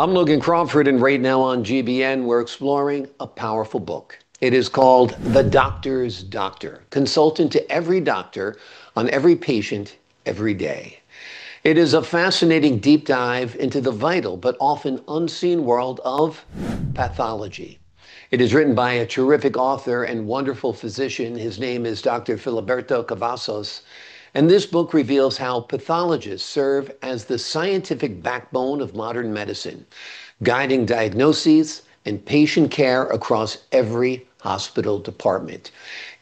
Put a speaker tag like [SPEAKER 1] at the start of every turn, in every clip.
[SPEAKER 1] I'm Logan Crawford, and right now on GBN, we're exploring a powerful book. It is called The Doctor's Doctor, consultant to every doctor on every patient every day. It is a fascinating deep dive into the vital but often unseen world of pathology. It is written by a terrific author and wonderful physician. His name is Dr. Filiberto Cavazos. And this book reveals how pathologists serve as the scientific backbone of modern medicine, guiding diagnoses and patient care across every hospital department.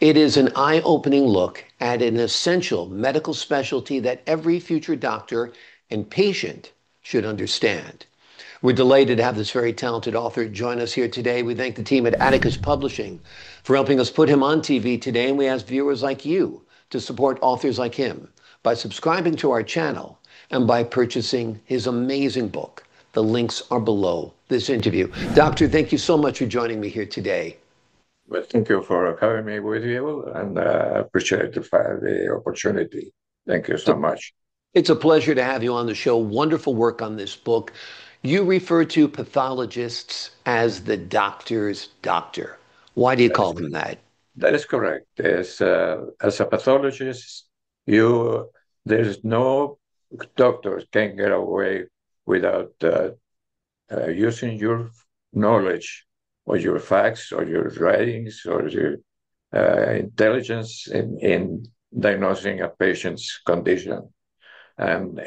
[SPEAKER 1] It is an eye opening look at an essential medical specialty that every future doctor and patient should understand. We're delighted to have this very talented author join us here today. We thank the team at Atticus Publishing for helping us put him on TV today, and we ask viewers like you to support authors like him by subscribing to our channel and by purchasing his amazing book. The links are below this interview. Doctor, thank you so much for joining me here today.
[SPEAKER 2] Well, thank you for having me with you, and uh, appreciate the, the opportunity. Thank you so much.
[SPEAKER 1] It's a pleasure to have you on the show. Wonderful work on this book. You refer to pathologists as the doctor's doctor. Why do you call them that?
[SPEAKER 2] That is correct. As, uh, as a pathologist, you there's no doctor can get away without uh, uh, using your knowledge or your facts or your writings or your uh, intelligence in, in diagnosing a patient's condition. And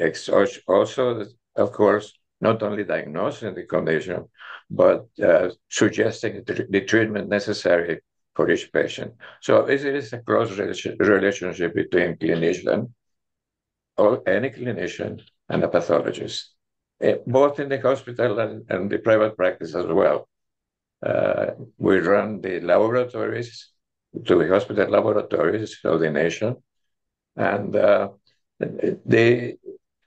[SPEAKER 2] also, of course, not only diagnosing the condition, but uh, suggesting the treatment necessary for each patient. So it is a close relationship between clinician or any clinician and a pathologist, eh, both in the hospital and, and the private practice as well. Uh, we run the laboratories to the hospital laboratories of the nation, and uh, the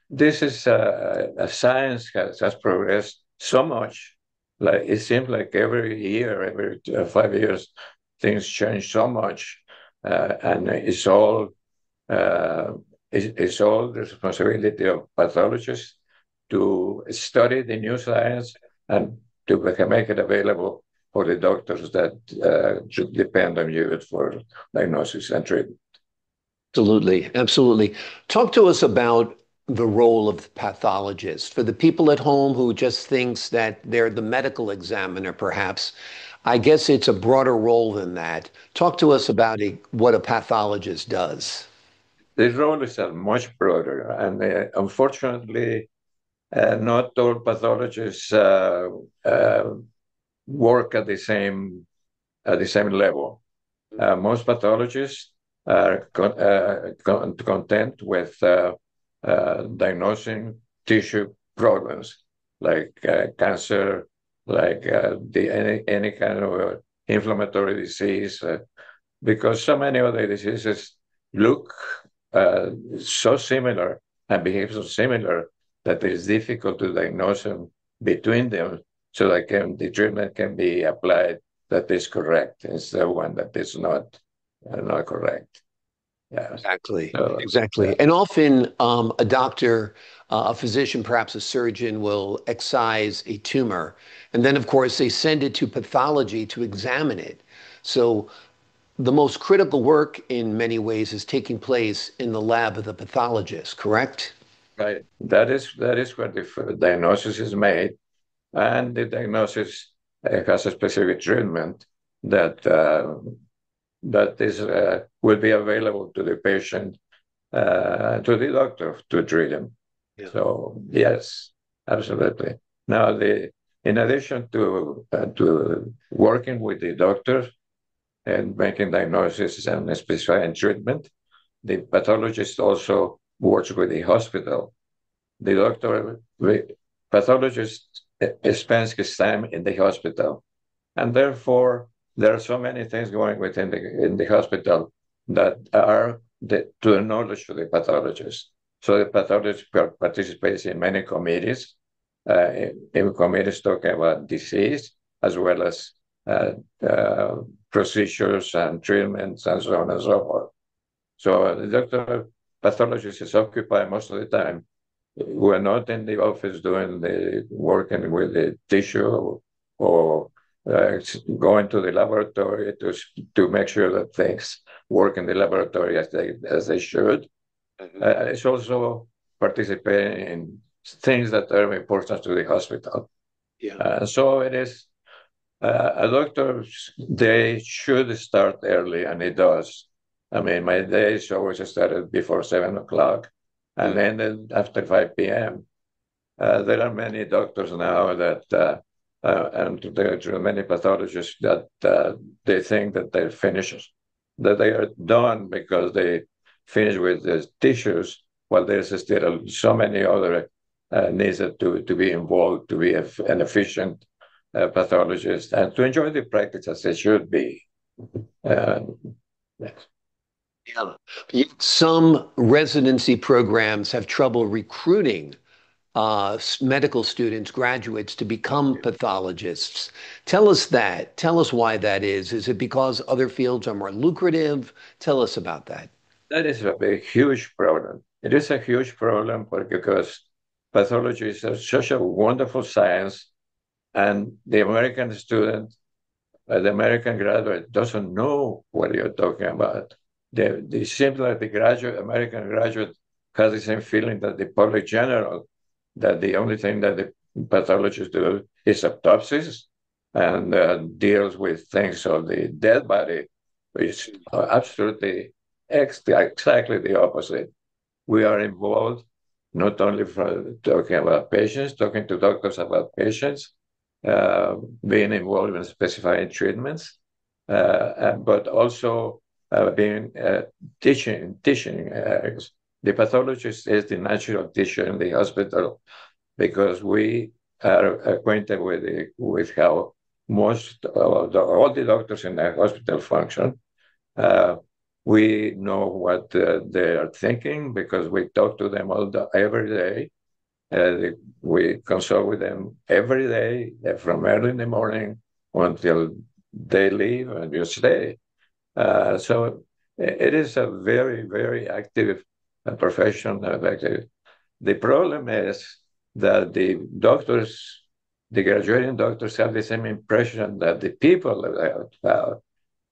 [SPEAKER 2] this is uh, a science has, has progressed so much. Like it seems like every year, every uh, five years, things change so much, uh, and it's all uh, it's, it's, all the responsibility of pathologists to study the new science and to make it available for the doctors that uh, should depend on you for diagnosis and treatment.
[SPEAKER 1] Absolutely, absolutely. Talk to us about the role of the pathologist for the people at home who just thinks that they're the medical examiner perhaps i guess it's a broader role than that. Talk to us about what a pathologist does.
[SPEAKER 2] The role is much broader and uh, unfortunately uh, not all pathologists uh, uh work at the same at the same level. Uh, most pathologists are con uh, con content with diagnosing tissue problems like cancer, like uh, the, any, any kind of uh, inflammatory disease, uh, because so many of the diseases look uh, so similar and behave so similar that it is difficult to diagnose them between them so that can, the treatment can be applied that is correct instead of one that is not, not correct.
[SPEAKER 1] Yeah. Exactly. So, exactly. Yeah. And often um, a doctor, uh, a physician, perhaps a surgeon will excise a tumor. And then, of course, they send it to pathology to examine it. So the most critical work in many ways is taking place in the lab of the pathologist, correct?
[SPEAKER 2] Right. That is, that is where the diagnosis is made. And the diagnosis uh, has a specific treatment that uh, that is uh, will be available to the patient, uh, to the doctor to treat him. Yeah. So yes, absolutely. Now the in addition to uh, to working with the doctor and making diagnosis and specifying treatment, the pathologist also works with the hospital. The doctor, the pathologist spends his time in the hospital, and therefore there are so many things going within the in the hospital that are the, to the knowledge of the pathologist. So the pathologist participates in many committees. Uh, in, in committees talking about disease as well as uh, uh, procedures and treatments and so on and so forth. So the doctor pathologist is occupied most of the time We're not in the office doing the working with the tissue or uh, going to the laboratory to to make sure that things work in the laboratory as they as they should. Mm-hmm. Uh, it's also participating in things that are important to the hospital. Yeah. Uh, so it is uh, a doctor's day should start early, and it does. I mean, my days always started before seven o'clock and mm. ended after five p.m. Uh, there are many doctors now that, uh, uh, and there are many pathologists that uh, they think that they're finished, that they are done because they finish with the tissues, while there's still so many other uh, needs to, to be involved, to be an efficient uh, pathologist, and to enjoy the practice as it should be.
[SPEAKER 1] Next. Yeah. Some residency programs have trouble recruiting uh, medical students, graduates to become pathologists. Tell us that. Tell us why that is. Is it because other fields are more lucrative? Tell us about that.
[SPEAKER 2] That is a big, huge problem. It is a huge problem because pathology is such a wonderful science, and the American student, uh, the American graduate, doesn't know what you're talking about the, the seems like the graduate, American graduate has the same feeling that the public general, that the only thing that the pathologists do is autopsies and uh, deals with things of the dead body, which are absolutely ex- exactly the opposite. We are involved not only for talking about patients, talking to doctors about patients, uh, being involved in specifying treatments, uh, but also uh, being uh, teaching teaching uh, the pathologist is the natural teacher in the hospital because we are acquainted with the, with how most of the, all the doctors in the hospital function. Uh, we know what uh, they are thinking because we talk to them all the, every day. Uh, we consult with them every day from early in the morning until they leave and you stay. Uh, so it is a very, very active uh, profession. The problem is that the doctors, the graduating doctors, have the same impression that the people have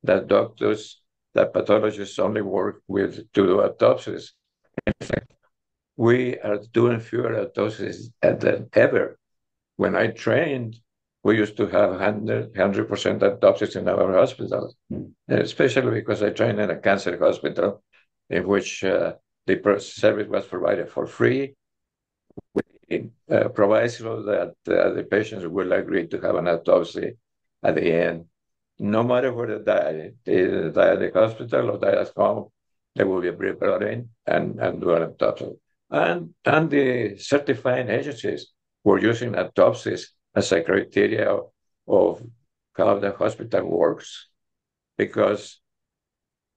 [SPEAKER 2] that doctors, that pathologists only work with to do autopsies. In fact, we are doing fewer autopsies than ever. When I trained, we used to have 100, 100% autopsies in our hospitals, mm. especially because I trained in a cancer hospital in which uh, the service was provided for free. We uh, that uh, the patients will agree to have an autopsy at the end. No matter where they die, they die at the hospital or die at home, they will be brought in and, and do an autopsy. And, and the certifying agencies were using autopsies as a criteria of how the hospital works. Because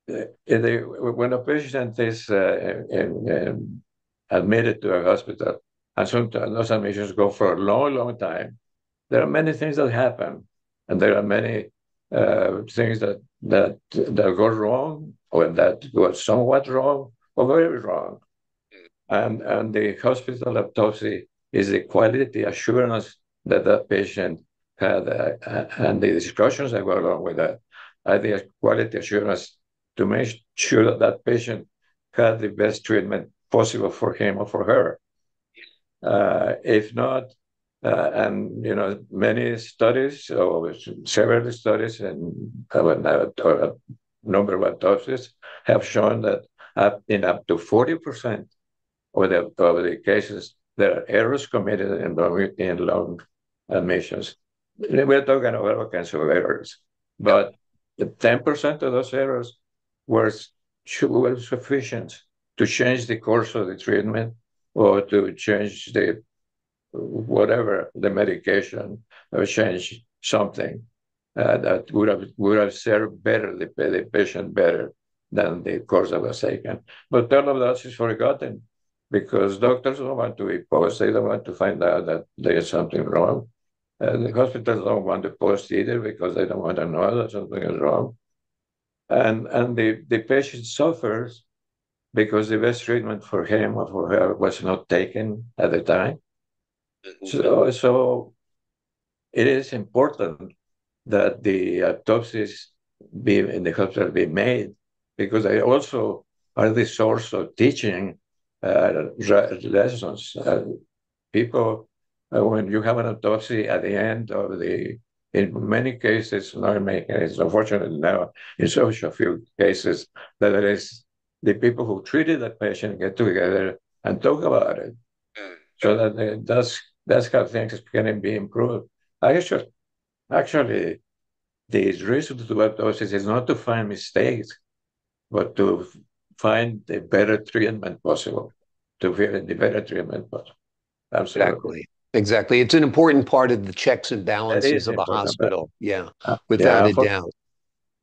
[SPEAKER 2] they, when a patient is uh, in, in admitted to a hospital, and sometimes those admissions go for a long, long time, there are many things that happen, and there are many uh, things that that that go wrong, or that go somewhat wrong, or very wrong. And and the hospital autopsy is the quality assurance that that patient had, uh, and the discussions that go along with that, are the quality assurance to make sure that that patient had the best treatment possible for him or for her. Uh, if not, uh, and you know, many studies or several studies and uh, a number of autopsies have shown that up in up to 40% of the, of the cases, there are errors committed in long, in long admissions. We're talking about all kinds of errors, but the 10% of those errors were, were sufficient to change the course of the treatment or to change the whatever the medication or change something uh, that would have would have served better the, the patient better than the course that was taken. But all of that is forgotten because doctors don't want to be post. They don't want to find out that there is something wrong. Uh, the hospitals don't want to post either because they don't want to know that something is wrong. And, and the, the patient suffers because the best treatment for him or for her was not taken at the time. Mm-hmm. So, so it is important that the autopsies be in the hospital be made because they also are the source of teaching uh, lessons. Uh, people, uh, when you have an autopsy at the end of the, in many cases, not in many cases, unfortunately now, in such a few cases, that there is the people who treated that patient get together and talk about it. Mm. So that that's that's how things can be improved. I actually, actually, the reason to do autopsies is not to find mistakes, but to find the better treatment possible, to find the better treatment possible.
[SPEAKER 1] Absolutely. Exactly. Exactly. It's an important part of the checks and balances of a hospital. Yeah, uh, without yeah, for, a doubt.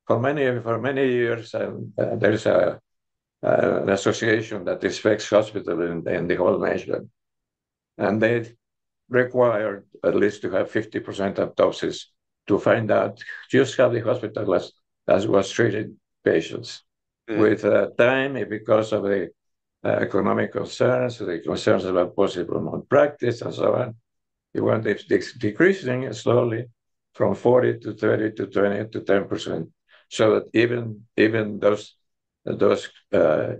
[SPEAKER 2] For many for many years, um, uh, there's a uh, an association that respects hospitals in, in the whole nation, and they required at least to have 50% autopsies to find out just how the hospital was, as was treated patients. Mm. With uh, time, because of the uh, economic concerns, the concerns about possible malpractice and so on, it went decreasing slowly from 40 to 30 to 20 to 10%. So that even even those those uh,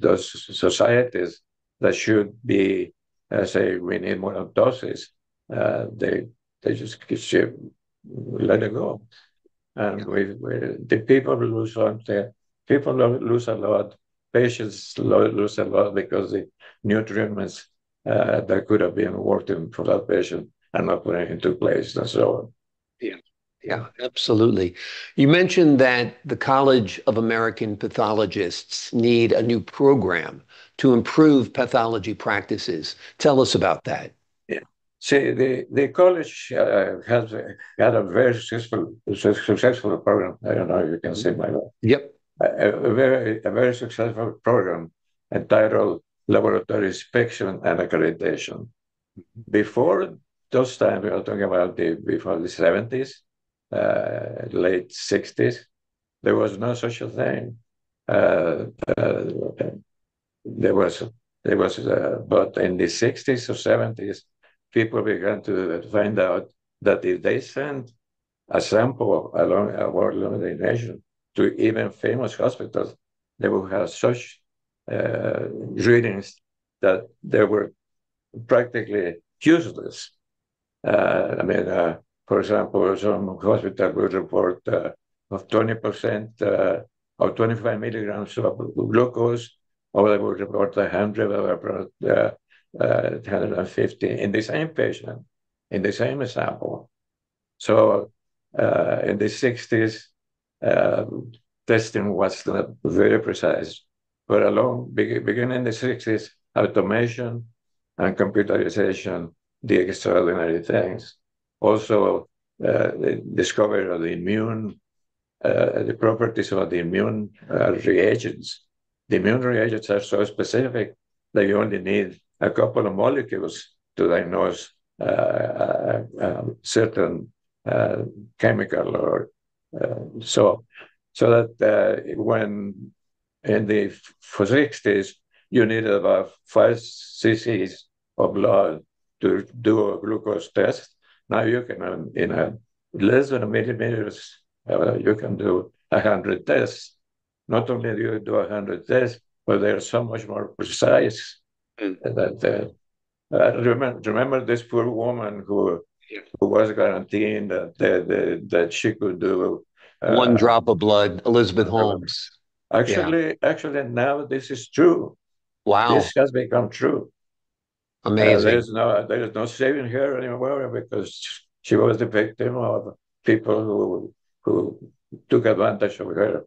[SPEAKER 2] those societies that should be uh, say we need more doses, uh, they they just let it go, and we, we the people lose the people lose a lot, patients lose a lot because the new treatments that could have been working for that patient and not put into place and so on.
[SPEAKER 1] Yeah. Yeah, absolutely. You mentioned that the College of American Pathologists need a new program to improve pathology practices. Tell us about that.
[SPEAKER 2] Yeah. See, the, the college uh, has had a very successful successful program. I don't know if you can see my
[SPEAKER 1] Yep.
[SPEAKER 2] A, a very a very successful program entitled Laboratory Inspection and Accreditation. Before those times, we are talking about the before the seventies uh, late 60s, there was no such a thing. Uh, uh, there was, there was, uh, but in the 60s or 70s, people began to find out that if they send a sample along, along the nation to even famous hospitals, they would have such readings that they were practically useless. Uh, I mean, uh, for example, some hospital will report uh, of 20% uh, or 25 milligrams of glucose, or they will report 100 or uh, 150 in the same patient, in the same sample. So uh, in the 60s, um, testing was not very precise. But along beginning in the 60s, automation and computerization did extraordinary things also uh, the discovery of the immune, uh, the properties of the immune uh, reagents. The immune reagents are so specific that you only need a couple of molecules to diagnose uh, uh, certain uh, chemical or so. So that when in the 60s, you needed about five cc's of blood to do a glucose test now you can, um, in a less than a millimeters, uh, you can do a hundred tests. Not only do you do a hundred tests, but they're so much more precise mm. that uh, uh, remember, remember this poor woman who who was guaranteeing that that, that she could do
[SPEAKER 1] uh, one drop of blood, Elizabeth Holmes.
[SPEAKER 2] Actually, yeah. actually, now this is true.
[SPEAKER 1] Wow,
[SPEAKER 2] this has become true.
[SPEAKER 1] Amazing. Uh,
[SPEAKER 2] there's no there's no saving her anymore because she was the victim of people who who took advantage of her.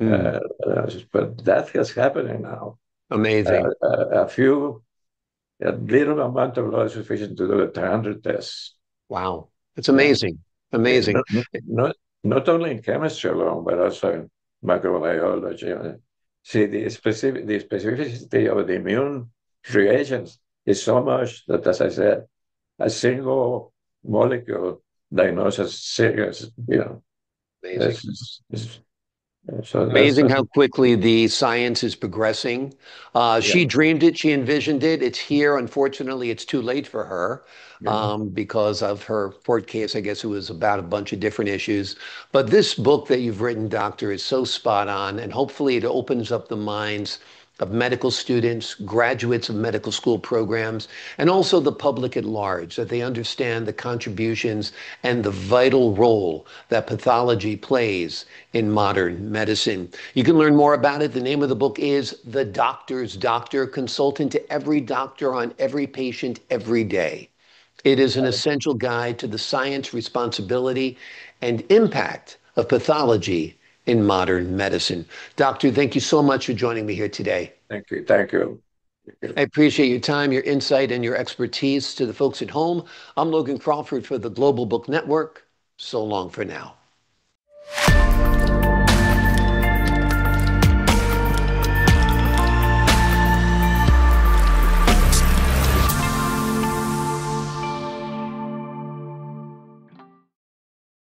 [SPEAKER 2] Mm. Uh, but that is happening now.
[SPEAKER 1] Amazing.
[SPEAKER 2] Uh, a few, a little amount of blood is sufficient to do a 100 tests.
[SPEAKER 1] Wow, it's amazing. Amazing.
[SPEAKER 2] Not, not, not only in chemistry alone, but also in microbiology. See the specific the specificity of the immune reagents is so much that, as I said, a single molecule diagnoses serious, you know.
[SPEAKER 1] It's, it's,
[SPEAKER 2] So
[SPEAKER 1] Amazing how quickly the science is progressing. Uh,
[SPEAKER 2] yeah,
[SPEAKER 1] she dreamed it, she envisioned it. It's here. Unfortunately, it's too late for her
[SPEAKER 2] yeah,
[SPEAKER 1] um, because of her court case. I guess it was about a bunch of different issues. But this book that you've written, Doctor, is so spot on, and hopefully it opens up the minds of medical students, graduates of medical school programs, and also the public at large, that they understand the contributions and the vital role that pathology plays in modern medicine. You can learn more about it. The name of the book is The Doctor's Doctor, Consultant to Every Doctor on Every Patient Every Day. It is an essential guide to the science, responsibility, and impact of pathology in modern medicine. Doctor, thank you so much for joining me here today.
[SPEAKER 2] thank you, thank you.
[SPEAKER 1] I appreciate your time, your insight, and your expertise. To the folks at home, I'm Logan Crawford for the Global Book Network. So long for now.